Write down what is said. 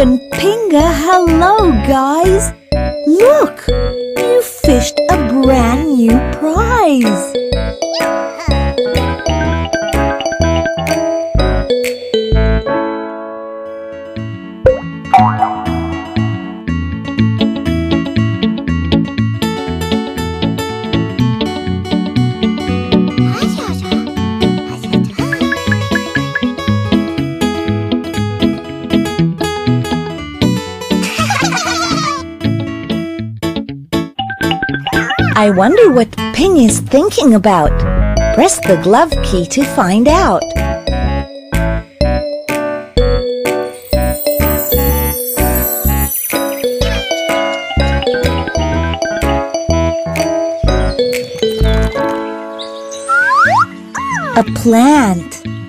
Pinga, hello guys! Look! You fished a brand new prize! I wonder what Ping is thinking about. Press the glove key to find out. A plant.